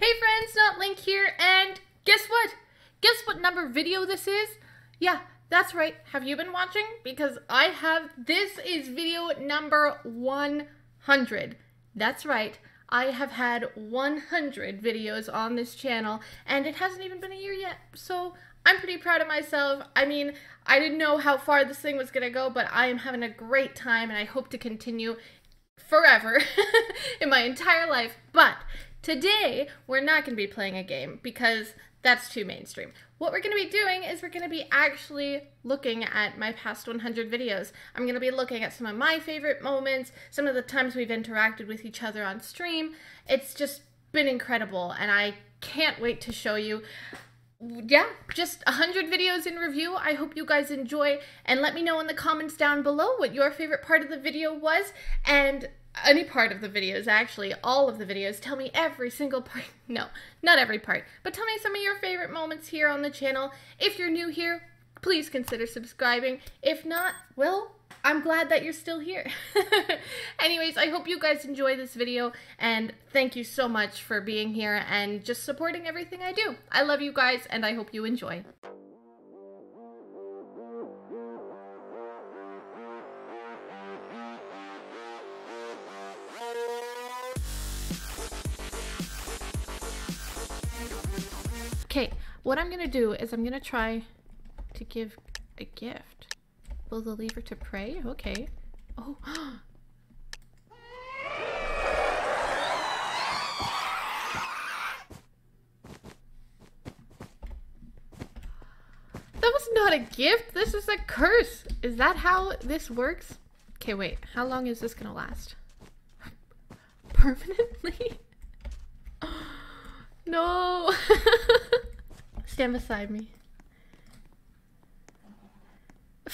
Hey friends, not Link here, and guess what? Guess what number video this is? Yeah, that's right. Have you been watching? Because I have. This is video number 100. That's right. I have had 100 videos on this channel, and it hasn't even been a year yet. So I'm pretty proud of myself. I mean, I didn't know how far this thing was gonna go, but I am having a great time, and I hope to continue forever in my entire life. But Today, we're not going to be playing a game because that's too mainstream. What we're going to be doing is we're going to be actually looking at my past 100 videos. I'm going to be looking at some of my favorite moments, some of the times we've interacted with each other on stream. It's just been incredible, and I can't wait to show you yeah, just 100 videos in review. I hope you guys enjoy and let me know in the comments down below what your favorite part of the video was and any part of the videos actually, all of the videos. Tell me every single part. No, not every part, but tell me some of your favorite moments here on the channel. If you're new here, please consider subscribing. If not, well, I'm glad that you're still here. Anyways, I hope you guys enjoy this video and thank you so much for being here and just supporting everything I do. I love you guys and I hope you enjoy. I'm gonna do is I'm gonna try to give a gift. Will the lever to pray? Okay. Oh. that was not a gift. This is a curse. Is that how this works? Okay, wait. How long is this gonna last? Permanently? no. Stand beside me.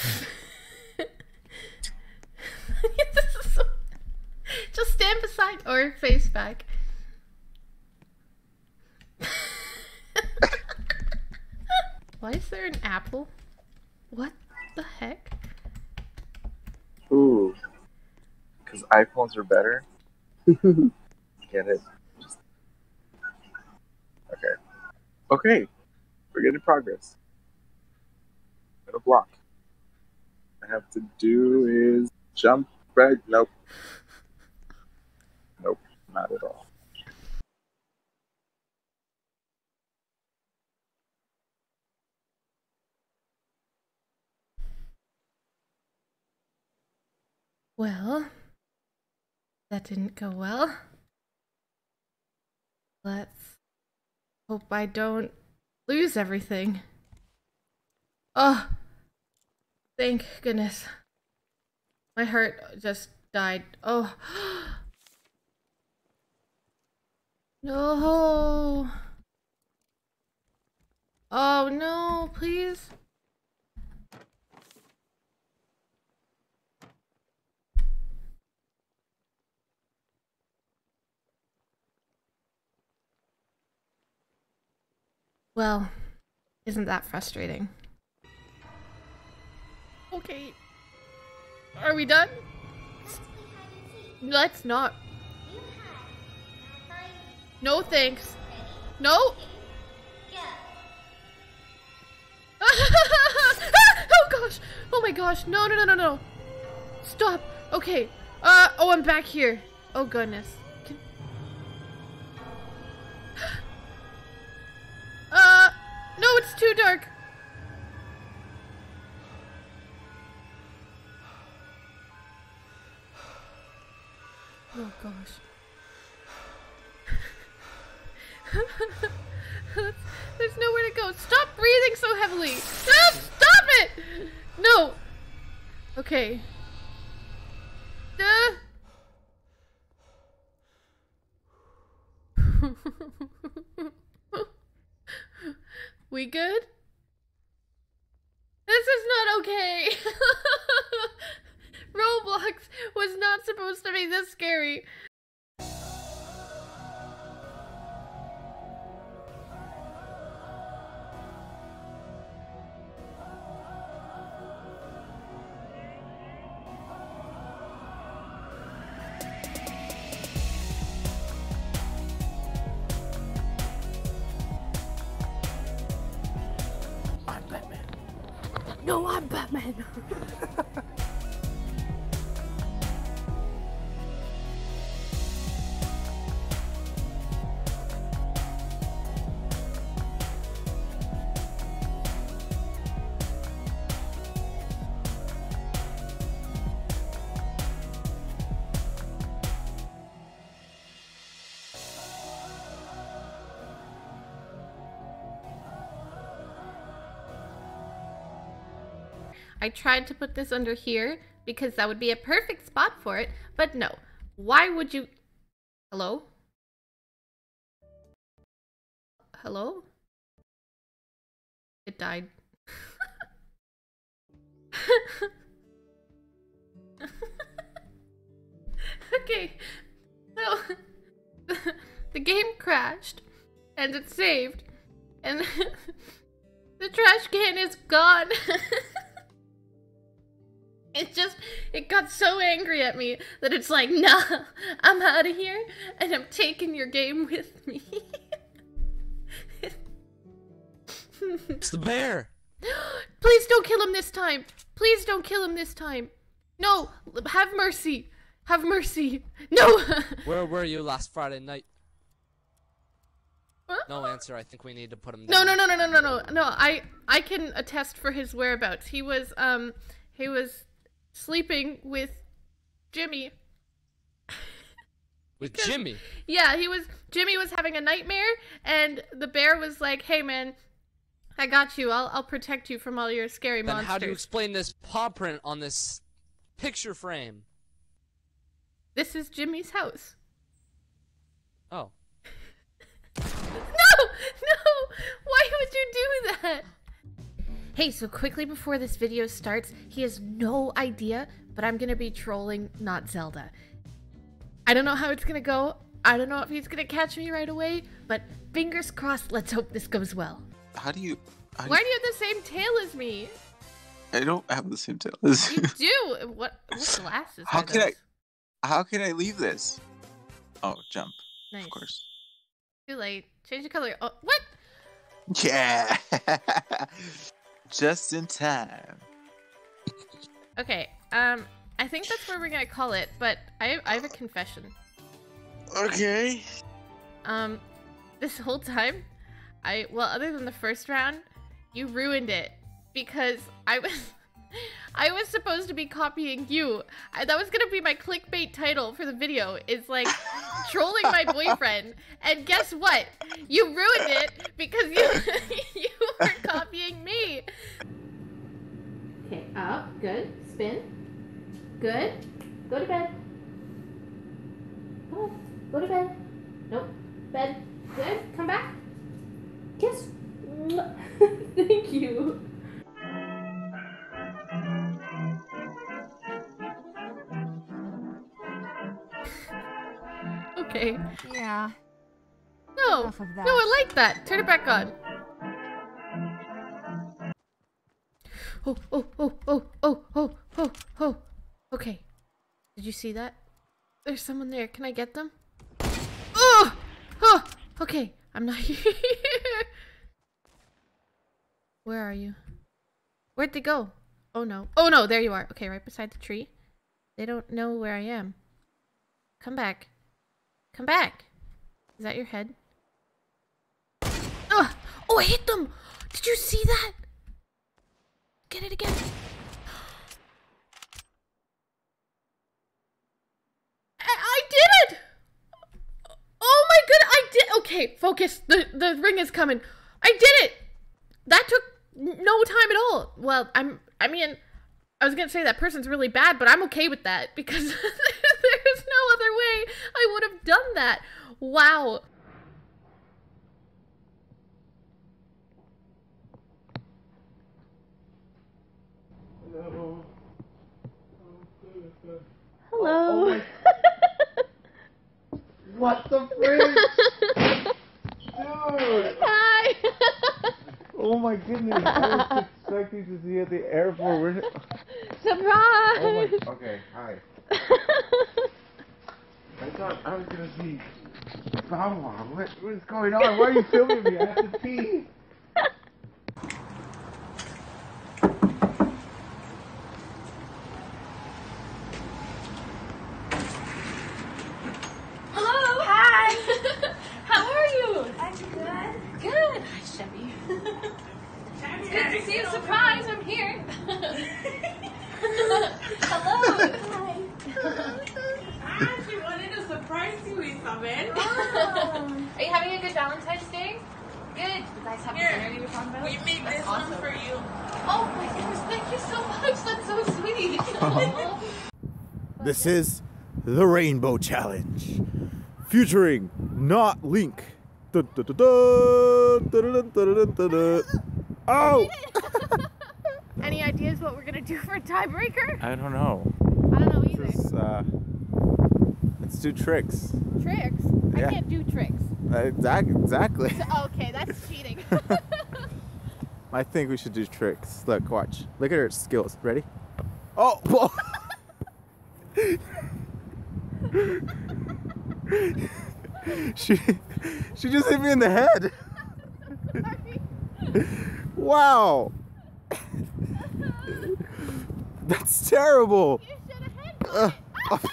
Just stand beside or face back. Why is there an apple? What the heck? Ooh. Because iPhones are better? Get it? Just... Okay. Okay. We're getting progress. Got a block. I have to do is jump right. Nope. Nope, not at all. Well, that didn't go well. Let's hope I don't lose everything. Oh, thank goodness. My heart just died. Oh. No. Oh no, please. Well, isn't that frustrating? Okay. Are we done? Let's not. No thanks. No. oh gosh. Oh my gosh. No, no, no, no, no. Stop. Okay. Uh, oh, I'm back here. Oh goodness. It's too dark. Oh gosh. There's nowhere to go. Stop breathing so heavily. Stop! Stop it! No. Okay. Uh. We good? This is not okay. Roblox was not supposed to be this scary. No, I'm Batman. I tried to put this under here because that would be a perfect spot for it, but no. Why would you... Hello? Hello? It died. okay, so the game crashed and it saved and the trash can is gone. It just it got so angry at me that it's like nah i'm out of here and i'm taking your game with me. It's the bear. please don't kill him this time. Please don't kill him this time. No have mercy. Have mercy. No. Where were you last Friday night? No answer. I think we need to put him no no no no no no no. No i i can attest for his whereabouts. He was um he was sleeping with jimmy With Jimmy. Yeah, he was Jimmy was having a nightmare and the bear was like, "Hey man, I got you. I'll I'll protect you from all your scary Then monsters." how do you explain this paw print on this picture frame? This is Jimmy's house. Oh. No! No! Why would you do that? Hey, so quickly before this video starts, he has no idea, but I'm gonna be trolling not Zelda. I don't know how it's gonna go. I don't know if he's gonna catch me right away, but fingers crossed, let's hope this goes well. How do you? How Why do you have the same tail as me? I don't have the same tail. This- You do. What? What glasses? How can I- How can I leave this? Oh, jump, Nice. of course. Too late. Change the color. Oh, what? Yeah. Just in time. Okay. Um, I think that's where we're gonna call it. But I, I have a confession. Okay. Um, this whole time, I well, other than the first round, you ruined it because I was. I was supposed to be copying you. I, that was gonna be my clickbait title for the video. Is like trolling my boyfriend, and guess what? You ruined it because you you were copying me. Okay, up, good. Spin, good. Go to bed. Go to bed. Nope, bed. Of that. No, I like that. Turn it back on. Oh, oh, oh, oh, oh, oh, oh, oh. Okay. Did you see that? There's someone there. Can I get them? Oh! Oh! Okay. I'm not here. Where are you? Where'd they go? Oh no. Oh no, there you are. Okay, right beside the tree. They don't know where I am. Come back. Come back. Is that your head? Oh, I hit them! Did you see that? Get it again. I, did it! Oh my god, I did. Okay, focus. The the ring is coming. I did it. That took no time at all. Well, I'm. I mean, I was gonna say that person's really bad, but I'm okay with that because there's no other way I would have done that. Wow. Hello. Oh, oh what the frick? Dude! Hi. Oh my goodness! I was expecting to see you at the airport. Where did... Surprise. Oh my. Okay, hi. I thought I was gonna see Bawa. What, what is going on? Why are you filming me? I have to pee. it's good to see a Surprise, I'm here. Hello. Hi. ah, she wanted to surprise you with something. Oh. Are you having a good Valentine's Day? Good. You guys have here, dinner you talking about? We made That's this awesome. one for you. Oh my goodness, thank you so much. That's so sweet. This is the Rainbow Challenge featuring Not Link. Oh! Any ideas what we're gonna do for a tiebreaker? I don't know. I don't know either. Just, uh, let's do tricks. Tricks? Yeah. I can't do tricks. Uh, exactly. exactly. So, okay, that's cheating. I think we should do tricks. Look, watch. Look at her skills. Ready? Oh! Whoa! she. she just hit me in the head. wow. That's terrible. you should have hit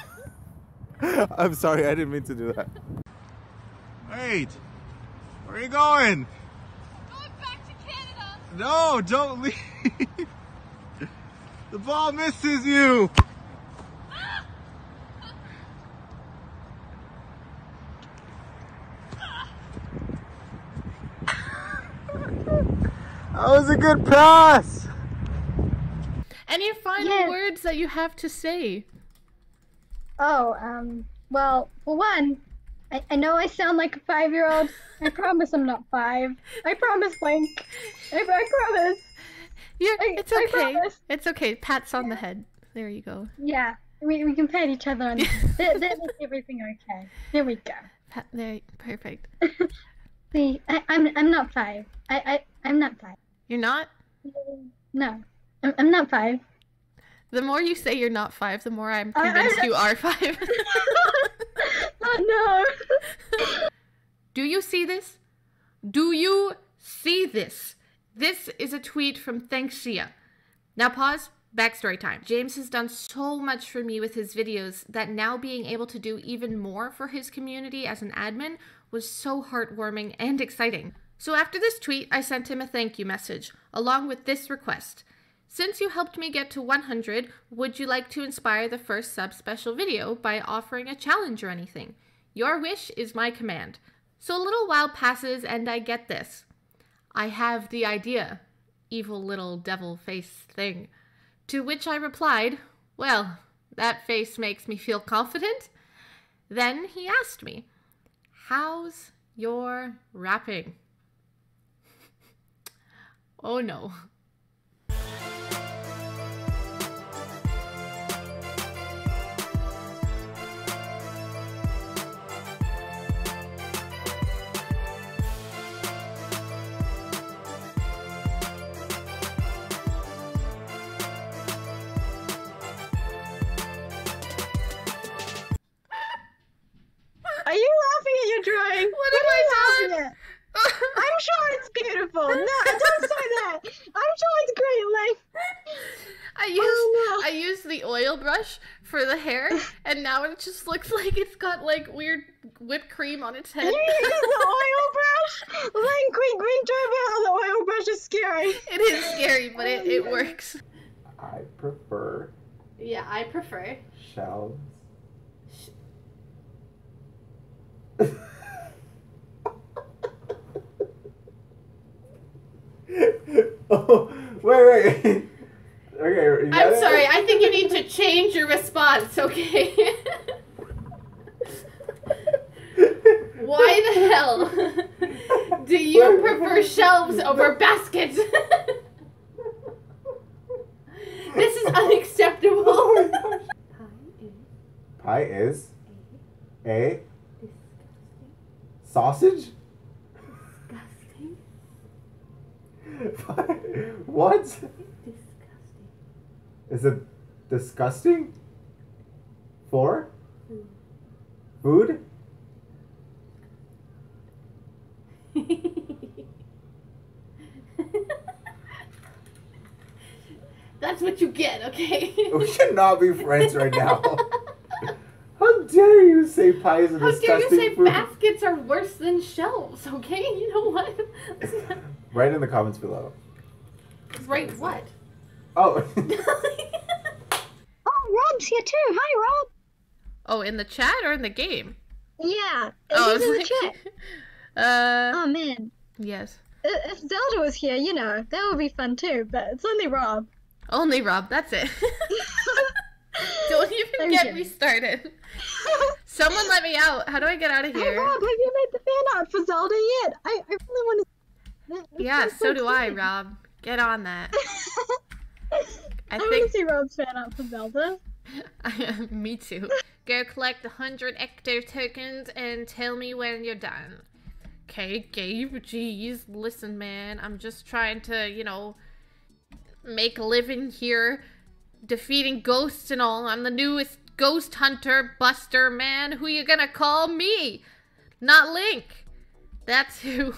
Uh, I'm sorry, I didn't mean to do that. Wait. Where are you going? Going back to Canada. No, don't leave. the ball misses you. That was a good pass. Any final Yes. words that you have to say? Oh, um, well, for one, I, I know I sound like a five year old. I promise I'm not five. I promise, Link. I, I promise. You're, I- it's okay. It's okay. Pats on the head. There you go. Yeah, we, we can pat each other on the head. That, that makes everything okay. There we go. Pat, there, perfect. See, I, I'm, I'm not five. I, I, I'm not five. You're not. No, I'm, I'm not five. The more you say you're not five, the more I'm I- convinced you are five. oh no. Do you see this? Do you see this? This is a tweet from ThnxCya. Now pause. Backstory time. James has done so much for me with his videos that now being able to do even more for his community as an admin was so heartwarming and exciting. So after this tweet, I sent him a thank you message, along with this request. Since you helped me get to 100, would you like to inspire the first sub special video by offering a challenge or anything? Your wish is my command. So a little while passes and I get this. I have the idea. Evil little devil face thing. To which I replied, Well, that face makes me feel confident. Then he asked me, How's your rapping? Oh no. Got like weird whipped cream on its head. You use the oil brush? Link, quick, quick, talk about the oil brush is scary. It is scary, but it, it works. I prefer Yeah, I prefer. shells. oh, wait, wait. Okay, I'm it? sorry, I think you need to change your response, okay? Why the hell do you prefer shelves over baskets? this is unacceptable. Oh Pie is a sausage? what what? Is it disgusting? For? Food? That's what you get, okay? We should not be friends right now. How dare you say pie is a How dare you say food? baskets are worse than shelves, okay? You know what? Write in the comments below. Write what? Oh, Oh, Rob's here too. Hi, Rob. oh, in the chat or in the game? Yeah, Oh, I he's was in the like, chat. Uh, Oh man, yes. If Zelda was here, you know, that would be fun too. But it's only Rob. Only Rob. That's it. Don't even get me started. Someone let me out. How do I get out of here? Hey? Rob, have you made the fan art for Zelda yet? I, I really want to. Yeah, so do I, Rob. Get on that. I I want to see Rob's fan art for Zelda. me too. Go collect a hundred Ecto tokens and tell me when you're done. Okay, Gabe, jeez, listen, man. I'm just trying to, you know, make a living here, defeating ghosts and all. I'm the newest ghost hunter, Buster, man. Who you gonna call me? Not Link. That's who.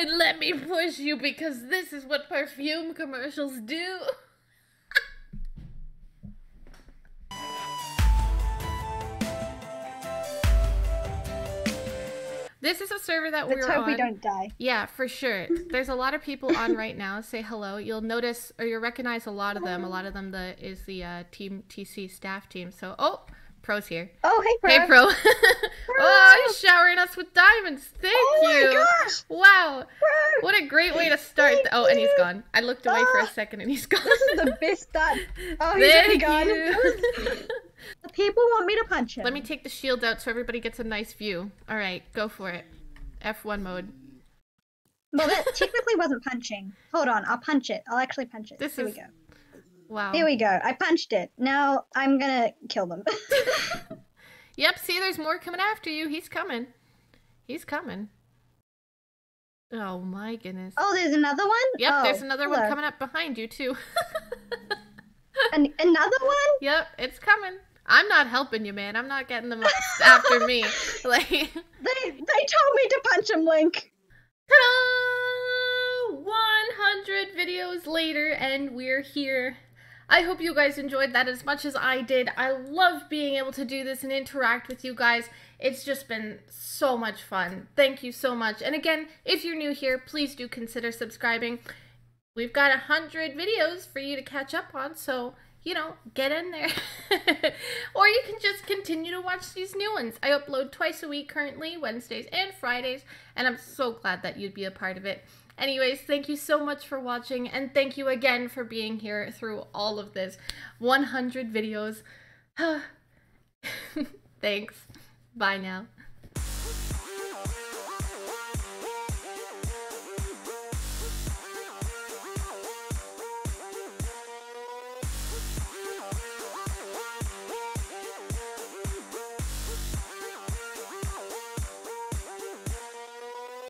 And let me push you because this is what perfume commercials do this is a server that Let's we're hope on we don't die. yeah, for sure. There's a lot of people on right now. Say hello. You'll notice or you'll recognize a lot of them. A lot of them the is the uh, team TC staff team. So oh, pros here. Oh, hey, Pro. Hey pro. oh, he's showering us with diamonds. Thank you. Oh my gosh! Wow. Pro! What a great way to start. Thank oh, and he's gone. I looked away for a Ah. second and he's gone. This is the best start. Oh, he's already Thank gone. The people want me to punch him. Let me take the shield out so everybody gets a nice view. All right, go for it. F1 mode. Well, that technically wasn't punching. Hold on, I'll punch it. I'll actually punch it. This Here is- we go. Wow. Here we go. I punched it. Now I'm gonna kill them. Yep, see, there's more coming after you. He's coming. He's coming. Oh my goodness. oh, there's another one. Yep, oh, there's another one coming up behind you too. An- another one. yep, it's coming. I'm not helping you, man. I'm not getting them after me. Like, They they told me to punch him, Link. ta-da! 100 videos later, and we're here. I hope you guys enjoyed that as much as I did. I love being able to do this and interact with you guys. It's just been so much fun. Thank you so much. And again, if you're new here, please do consider subscribing. We've got a hundred videos for you to catch up on, so you know, get in there. or you can just continue to watch these new ones. I upload twice a week currently, Wednesdays and Fridays, and I'm so glad that you'd be a part of it. Anyways, thank you so much for watching, and thank you again for being here through all of this 100 videos. Thanks. Bye now.